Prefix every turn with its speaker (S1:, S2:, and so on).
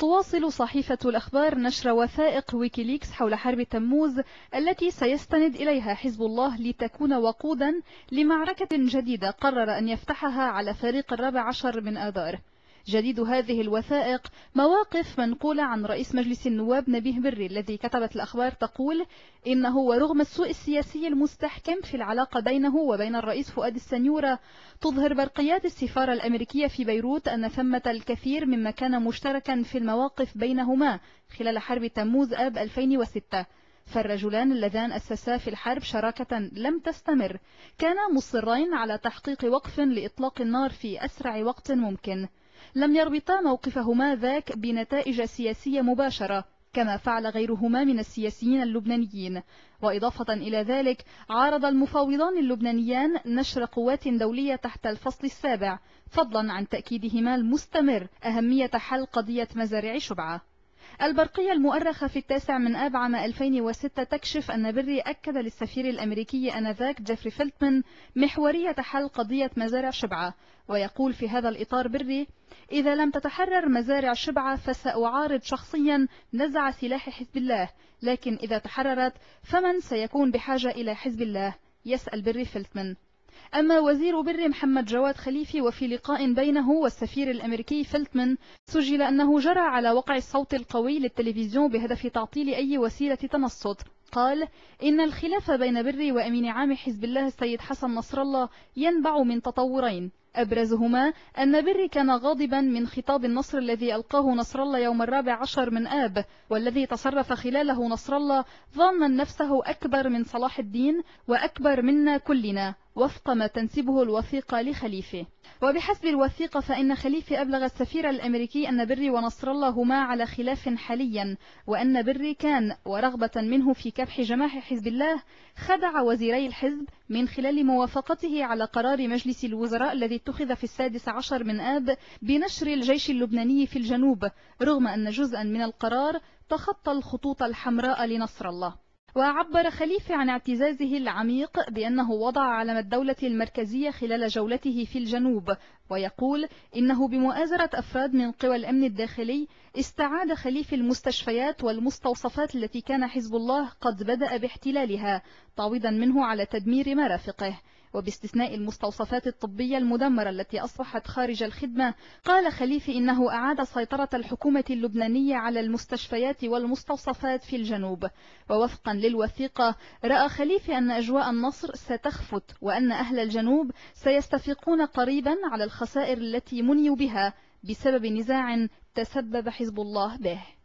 S1: تواصل صحيفة الأخبار نشر وثائق ويكيليكس حول حرب تموز التي سيستند إليها حزب الله لتكون وقودا لمعركة جديدة قرر أن يفتحها على فريق الرابع عشر من آذار. جديد هذه الوثائق مواقف منقولة عن رئيس مجلس النواب نبيه بري الذي كتبت الأخبار تقول إنه ورغم السوء السياسي المستحكم في العلاقة بينه وبين الرئيس فؤاد السنيورة تظهر برقيات السفارة الأمريكية في بيروت أن ثمة الكثير مما كان مشتركا في المواقف بينهما خلال حرب تموز آب 2006 فالرجلان اللذان أسسا في الحرب شراكة لم تستمر. كانا مصرين على تحقيق وقف لإطلاق النار في أسرع وقت ممكن. لم يربطا موقفهما ذاك بنتائج سياسية مباشرة كما فعل غيرهما من السياسيين اللبنانيين. وإضافة إلى ذلك عارض المفاوضان اللبنانيان نشر قوات دولية تحت الفصل السابع فضلا عن تأكيدهما المستمر أهمية حل قضية مزارع شبعة. البرقية المؤرخة في التاسع من آب عام 2006 تكشف أن بري أكد للسفير الأمريكي آنذاك جيفري فيلتمان محورية حل قضية مزارع شبعة ويقول في هذا الإطار بري إذا لم تتحرر مزارع شبعة فسأعارض شخصيا نزع سلاح حزب الله لكن إذا تحررت فمن سيكون بحاجة إلى حزب الله؟ يسأل بري فيلتمان. أما وزير بري محمد جواد خليفة وفي لقاء بينه والسفير الأمريكي فيلتمان سجل أنه جرى على وقع الصوت القوي للتلفزيون بهدف تعطيل أي وسيلة تنصت. قال إن الخلاف بين بري وأمين عام حزب الله السيد حسن نصر الله ينبع من تطورين. أبرزهما أن بري كان غاضبا من خطاب النصر الذي ألقاه نصر الله يوم الرابع عشر من آب والذي تصرف خلاله نصر الله ظانا نفسه أكبر من صلاح الدين وأكبر منا كلنا وفق ما تنسبه الوثيقة لخليفه. وبحسب الوثيقة فإن خليفة أبلغ السفير الأمريكي أن بري ونصر الله هما على خلاف حاليا وأن بري كان ورغبة منه في كبح جماح حزب الله خدع وزيري الحزب من خلال موافقته على قرار مجلس الوزراء الذي اتخذ في السادس عشر من آب بنشر الجيش اللبناني في الجنوب رغم أن جزءا من القرار تخطى الخطوط الحمراء لنصر الله. وعبر خليفة عن اعتزازه العميق بأنه وضع علم الدولة المركزية خلال جولته في الجنوب ويقول إنه بمؤازرة أفراد من قوى الأمن الداخلي استعاد خليفة المستشفيات والمستوصفات التي كان حزب الله قد بدأ باحتلالها تعويضا منه على تدمير مرافقه وباستثناء المستوصفات الطبية المدمرة التي أصبحت خارج الخدمة قال خليفي إنه أعاد سيطرة الحكومة اللبنانية على المستشفيات والمستوصفات في الجنوب. ووفقا للوثيقة رأى خليفي أن أجواء النصر ستخفت وأن أهل الجنوب سيستفيقون قريبا على الخسائر التي منيوا بها بسبب نزاع تسبب حزب الله به.